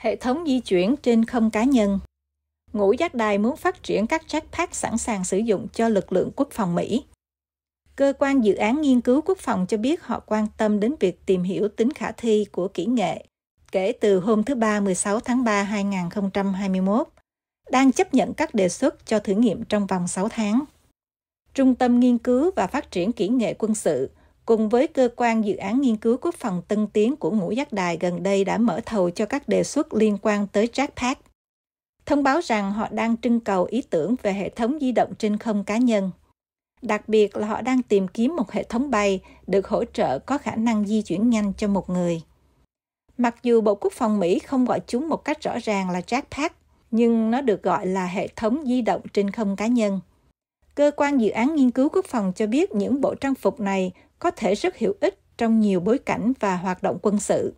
Hệ thống di chuyển trên không cá nhân Ngũ giác đài muốn phát triển các jetpack sẵn sàng sử dụng cho lực lượng quốc phòng Mỹ. Cơ quan dự án nghiên cứu quốc phòng cho biết họ quan tâm đến việc tìm hiểu tính khả thi của kỹ nghệ kể từ hôm thứ Ba 16 tháng 3 2021, đang chấp nhận các đề xuất cho thử nghiệm trong vòng 6 tháng. Trung tâm Nghiên cứu và Phát triển Kỹ nghệ quân sự cùng với cơ quan dự án nghiên cứu quốc phòng tân tiến của ngũ giác đài gần đây đã mở thầu cho các đề xuất liên quan tới Jetpack. Thông báo rằng họ đang trưng cầu ý tưởng về hệ thống di động trên không cá nhân. Đặc biệt là họ đang tìm kiếm một hệ thống bay được hỗ trợ có khả năng di chuyển nhanh cho một người. Mặc dù Bộ Quốc phòng Mỹ không gọi chúng một cách rõ ràng là Jetpack, nhưng nó được gọi là hệ thống di động trên không cá nhân. Cơ quan dự án nghiên cứu quốc phòng cho biết những bộ trang phục này có thể rất hữu ích trong nhiều bối cảnh và hoạt động quân sự.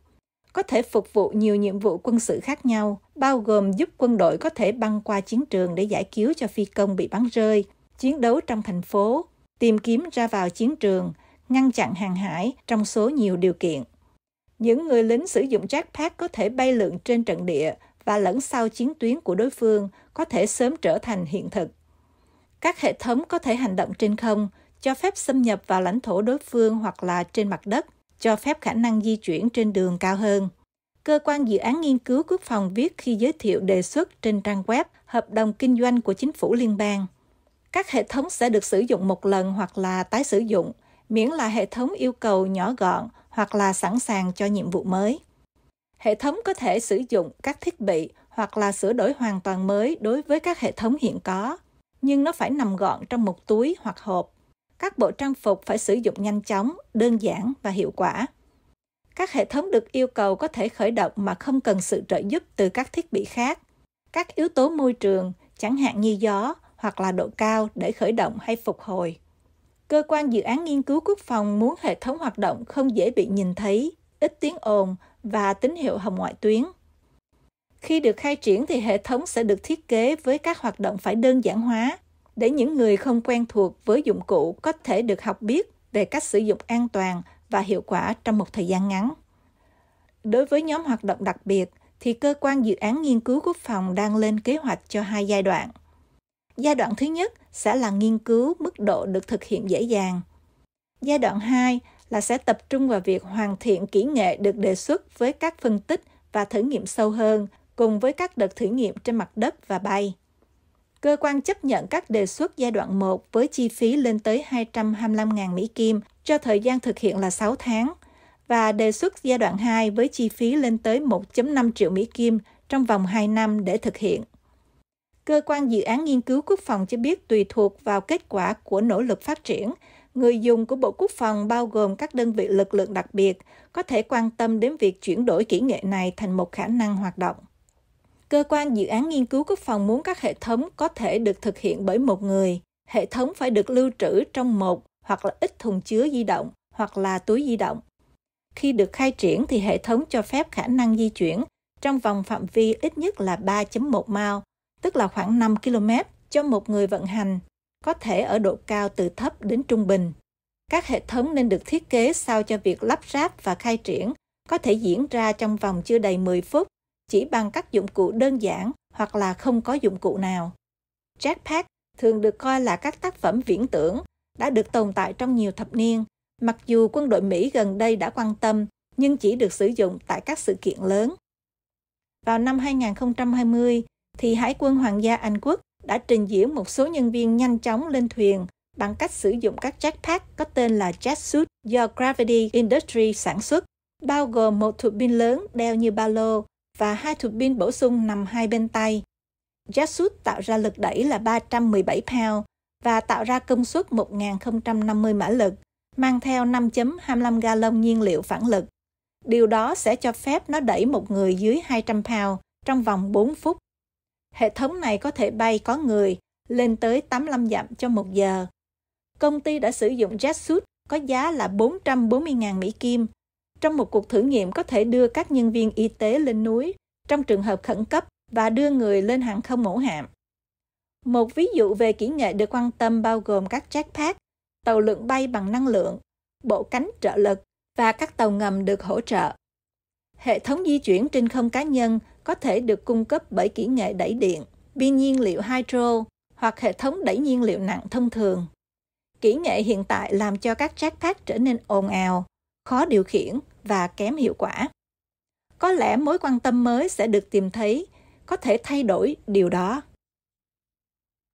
Có thể phục vụ nhiều nhiệm vụ quân sự khác nhau, bao gồm giúp quân đội có thể băng qua chiến trường để giải cứu cho phi công bị bắn rơi, chiến đấu trong thành phố, tìm kiếm ra vào chiến trường, ngăn chặn hàng hải trong số nhiều điều kiện. Những người lính sử dụng jetpack có thể bay lượn trên trận địa và lẫn sau chiến tuyến của đối phương có thể sớm trở thành hiện thực. Các hệ thống có thể hành động trên không, cho phép xâm nhập vào lãnh thổ đối phương hoặc là trên mặt đất, cho phép khả năng di chuyển trên đường cao hơn. Cơ quan dự án nghiên cứu quốc phòng viết khi giới thiệu đề xuất trên trang web hợp đồng kinh doanh của chính phủ liên bang. Các hệ thống sẽ được sử dụng một lần hoặc là tái sử dụng, miễn là hệ thống yêu cầu nhỏ gọn hoặc là sẵn sàng cho nhiệm vụ mới. Hệ thống có thể sử dụng các thiết bị hoặc là sửa đổi hoàn toàn mới đối với các hệ thống hiện có, nhưng nó phải nằm gọn trong một túi hoặc hộp. Các bộ trang phục phải sử dụng nhanh chóng, đơn giản và hiệu quả. Các hệ thống được yêu cầu có thể khởi động mà không cần sự trợ giúp từ các thiết bị khác. Các yếu tố môi trường, chẳng hạn như gió hoặc là độ cao để khởi động hay phục hồi. Cơ quan dự án nghiên cứu quốc phòng muốn hệ thống hoạt động không dễ bị nhìn thấy, ít tiếng ồn và tín hiệu hồng ngoại tuyến. Khi được khai triển thì hệ thống sẽ được thiết kế với các hoạt động phải đơn giản hóa để những người không quen thuộc với dụng cụ có thể được học biết về cách sử dụng an toàn và hiệu quả trong một thời gian ngắn. Đối với nhóm hoạt động đặc biệt, thì cơ quan dự án nghiên cứu quốc phòng đang lên kế hoạch cho hai giai đoạn. Giai đoạn thứ nhất sẽ là nghiên cứu mức độ được thực hiện dễ dàng. Giai đoạn 2 là sẽ tập trung vào việc hoàn thiện kỹ nghệ được đề xuất với các phân tích và thử nghiệm sâu hơn, cùng với các đợt thử nghiệm trên mặt đất và bay. Cơ quan chấp nhận các đề xuất giai đoạn 1 với chi phí lên tới 225.000 Mỹ Kim cho thời gian thực hiện là 6 tháng và đề xuất giai đoạn 2 với chi phí lên tới 1.5 triệu Mỹ Kim trong vòng 2 năm để thực hiện. Cơ quan dự án nghiên cứu quốc phòng cho biết tùy thuộc vào kết quả của nỗ lực phát triển, người dùng của Bộ Quốc phòng bao gồm các đơn vị lực lượng đặc biệt có thể quan tâm đến việc chuyển đổi kỹ nghệ này thành một khả năng hoạt động. Cơ quan dự án nghiên cứu quốc phòng muốn các hệ thống có thể được thực hiện bởi một người. Hệ thống phải được lưu trữ trong một hoặc là ít thùng chứa di động hoặc là túi di động. Khi được khai triển thì hệ thống cho phép khả năng di chuyển trong vòng phạm vi ít nhất là 3.1 mao, tức là khoảng 5 km cho một người vận hành, có thể ở độ cao từ thấp đến trung bình. Các hệ thống nên được thiết kế sao cho việc lắp ráp và khai triển có thể diễn ra trong vòng chưa đầy 10 phút chỉ bằng các dụng cụ đơn giản hoặc là không có dụng cụ nào. Jetpack thường được coi là các tác phẩm viễn tưởng đã được tồn tại trong nhiều thập niên, mặc dù quân đội Mỹ gần đây đã quan tâm nhưng chỉ được sử dụng tại các sự kiện lớn. Vào năm 2020, thì Hải quân Hoàng gia Anh Quốc đã trình diễn một số nhân viên nhanh chóng lên thuyền bằng cách sử dụng các jetpack có tên là jetsuit do Gravity Industry sản xuất, bao gồm một thuộc pin lớn đeo như ba lô và hai thuộc pin bổ sung nằm hai bên tay. Jetsuit tạo ra lực đẩy là 317 pound và tạo ra công suất 1050 mã lực, mang theo 5.25 gallon nhiên liệu phản lực. Điều đó sẽ cho phép nó đẩy một người dưới 200 pound trong vòng 4 phút. Hệ thống này có thể bay có người lên tới 85 dặm cho một giờ. Công ty đã sử dụng Jetsuit có giá là 440.000 Mỹ Kim trong một cuộc thử nghiệm có thể đưa các nhân viên y tế lên núi trong trường hợp khẩn cấp và đưa người lên hàng không mẫu hạm. Một ví dụ về kỹ nghệ được quan tâm bao gồm các jetpack, tàu lượn bay bằng năng lượng, bộ cánh trợ lực và các tàu ngầm được hỗ trợ. Hệ thống di chuyển trên không cá nhân có thể được cung cấp bởi kỹ nghệ đẩy điện, pin nhiên liệu hydro hoặc hệ thống đẩy nhiên liệu nặng thông thường. Kỹ nghệ hiện tại làm cho các jackpack trở nên ồn ào, khó điều khiển và kém hiệu quả. Có lẽ mối quan tâm mới sẽ được tìm thấy, có thể thay đổi điều đó.